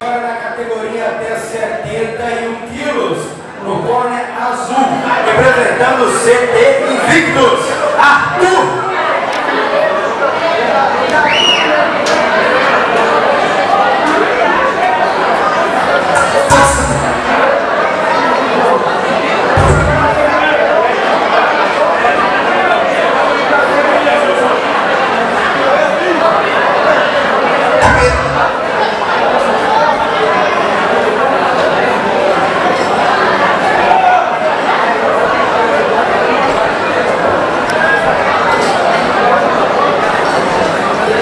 Agora na categoria até 71 quilos, no corner azul, representando o CT Invictus, Arthur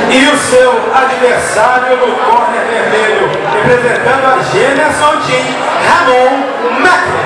E o seu adversário no corner vermelho, representando a Gemerson Team, Ramon Macri.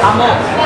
Vai,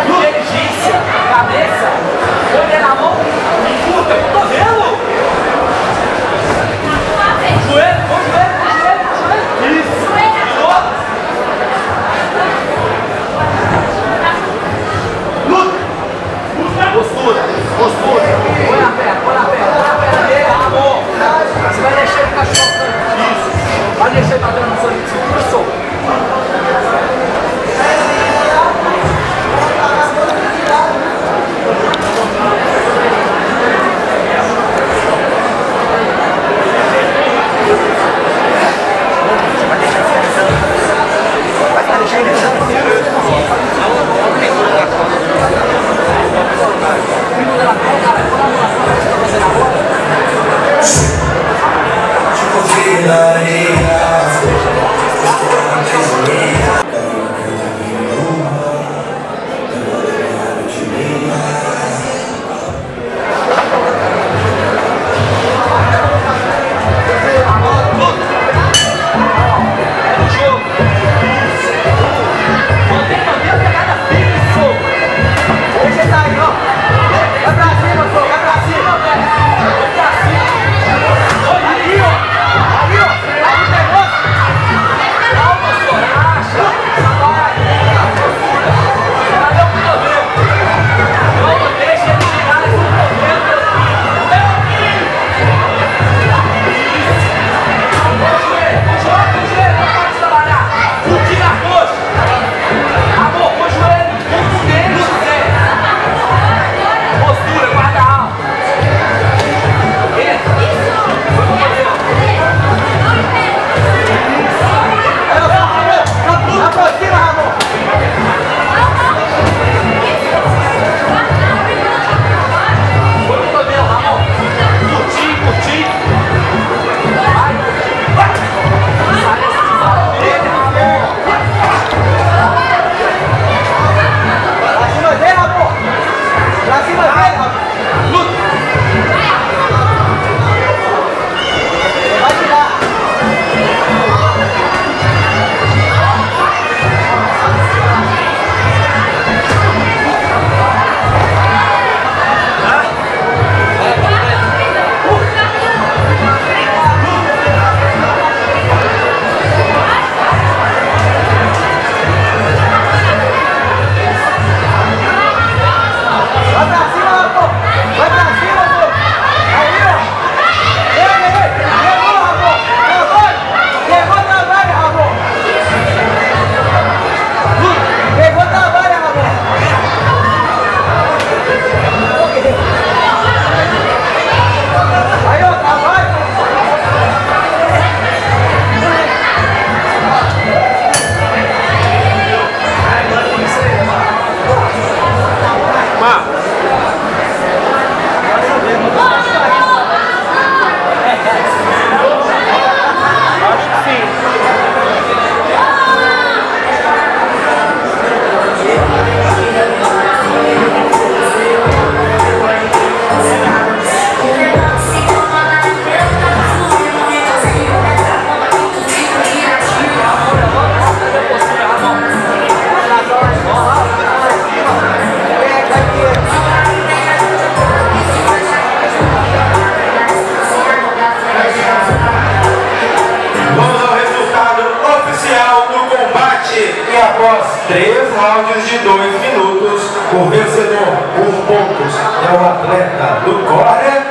por pontos é o atleta do Córner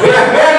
Vermelho.